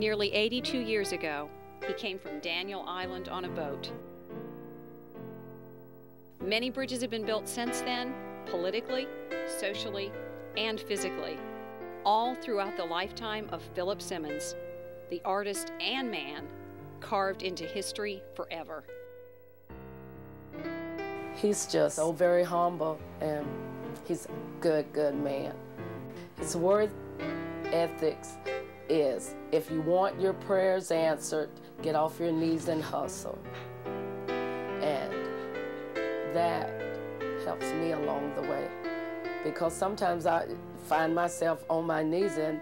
Nearly 82 years ago, he came from Daniel Island on a boat. Many bridges have been built since then, politically, socially, and physically, all throughout the lifetime of Philip Simmons, the artist and man carved into history forever. He's just so very humble and he's a good, good man. His word ethics is if you want your prayers answered, get off your knees and hustle. And that helps me along the way because sometimes I find myself on my knees and,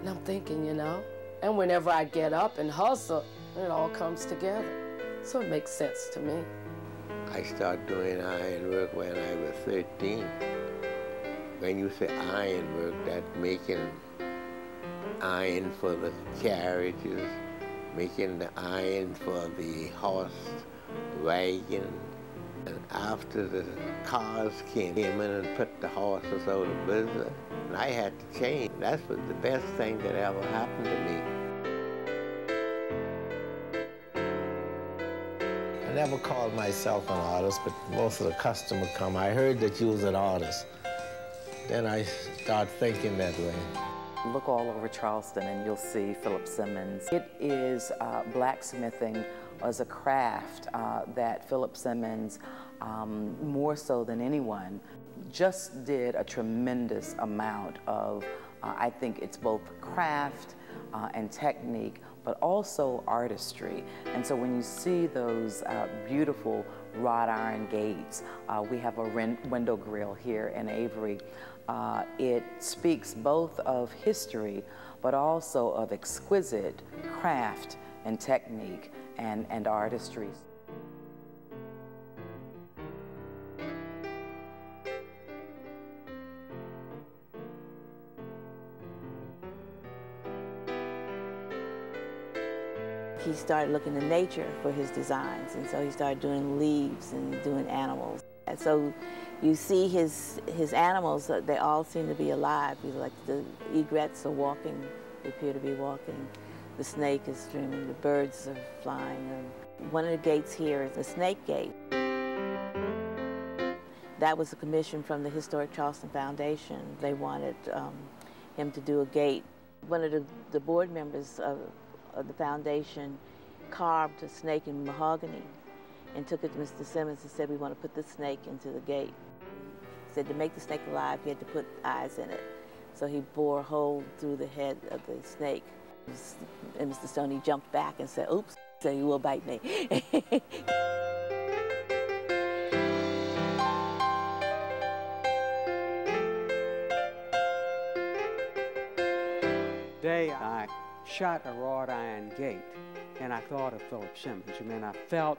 and I'm thinking, you know, and whenever I get up and hustle, it all comes together. So it makes sense to me. I started doing iron work when I was 13. When you say iron work, that's making iron for the carriages, making the iron for the horse wagon. And after the cars came in and put the horses out of business, and I had to change. That was the best thing that ever happened to me. I never called myself an artist, but most of the customers come. I heard that you was an artist. Then I start thinking that way. Look all over Charleston and you'll see Philip Simmons. It is uh, blacksmithing as a craft uh, that Philip Simmons, um, more so than anyone, just did a tremendous amount of, uh, I think it's both craft uh, and technique, but also artistry. And so when you see those uh, beautiful wrought iron gates, uh, we have a window grill here in Avery. Uh, it speaks both of history, but also of exquisite craft and technique and, and artistry. He started looking to nature for his designs, and so he started doing leaves and doing animals. And so you see his, his animals, uh, they all seem to be alive. He's Like the egrets are walking, they appear to be walking. The snake is swimming, the birds are flying. One of the gates here is the snake gate. That was a commission from the Historic Charleston Foundation. They wanted um, him to do a gate. One of the, the board members of, of the foundation carved a snake in mahogany and took it to Mr. Simmons and said, we want to put this snake into the gate. He said to make the snake alive, he had to put eyes in it. So he bore a hole through the head of the snake. And Mr. Stoney jumped back and said, oops, so you will bite me. Day I shot a wrought iron gate and I thought of Philip Simmons. I mean, I felt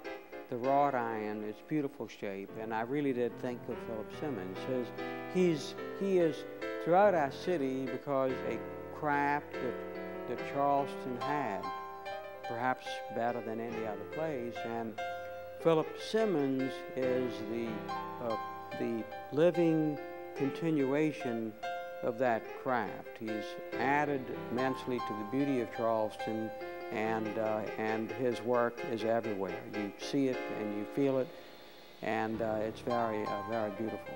the wrought iron, its beautiful shape, and I really did think of Philip Simmons. His, he's, he is throughout our city because a craft that that Charleston had, perhaps better than any other place. And Philip Simmons is the, uh, the living continuation of that craft. He's added immensely to the beauty of Charleston and, uh, and his work is everywhere. You see it and you feel it and uh, it's very, uh, very beautiful.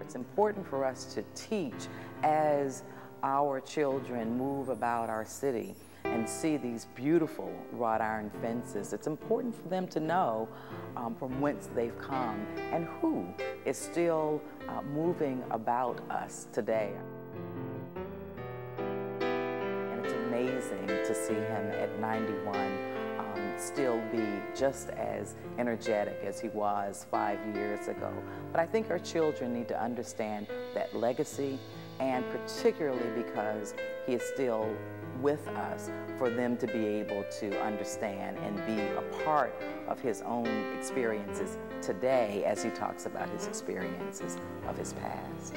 It's important for us to teach as our children move about our city and see these beautiful wrought iron fences, it's important for them to know um, from whence they've come and who is still uh, moving about us today. And it's amazing to see him at 91 um, still be just as energetic as he was five years ago. But I think our children need to understand that legacy and particularly because he is still with us for them to be able to understand and be a part of his own experiences today as he talks about his experiences of his past.